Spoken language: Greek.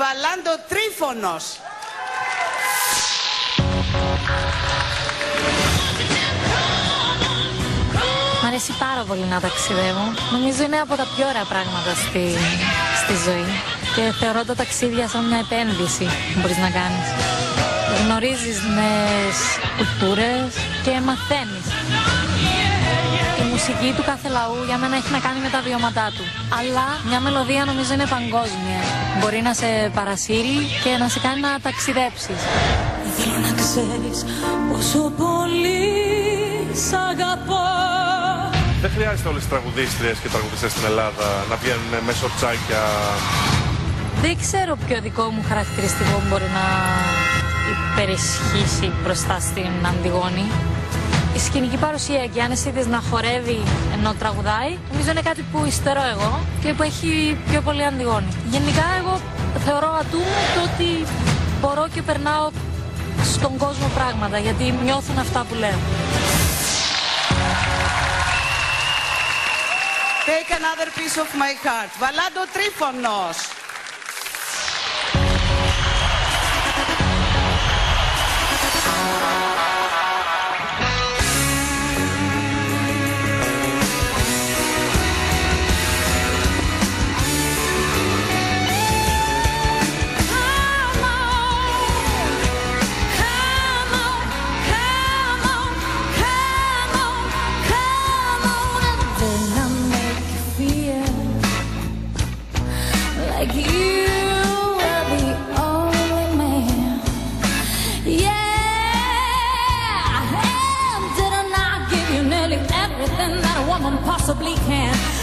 Βαλάντο Τρίφωνος. Μ' αρέσει πάρα πολύ να ταξιδεύω. Νομίζω είναι από τα πιο ωραία πράγματα στη, στη ζωή. Και θεωρώ τα ταξίδια σαν μια επένδυση που μπορείς να κάνεις. Γνωρίζεις νέες κουλτούρες και μαθαίνεις. Η μουσική του κάθε λαού για μένα έχει να κάνει με τα βιώματά του. Αλλά μια μελωδία νομίζω είναι παγκόσμια. Μπορεί να σε παρασύρει και να σε κάνει να ταξιδέψεις. Θέλω να ξέρεις πόσο πολύ σ' αγαπώ Δεν χρειάζεται όλες οι τραγουδίστριες και τραγουδιστές στην Ελλάδα να βγαίνουν με σορτσάκια. Δεν ξέρω ποιο δικό μου χαρακτηριστικό μπορεί να υπερισχύσει μπροστά στην Αντιγόνη. Η σκηνική παρουσία και αν εσύ δεις να χορεύει ενώ τραγουδάει, νομίζω είναι κάτι που υστερώ εγώ και που έχει πιο πολύ Αντιγόνη. Γενικά εγώ θεωρώ ατού μου το ότι μπορώ και περνάω στον κόσμο πράγματα, γιατί νιώθουν αυτά που λέω. Take another piece of my heart. Βαλάντο Τρίφωνος. Like you were the only man. Yeah, and did I not give you nearly everything that a woman possibly can?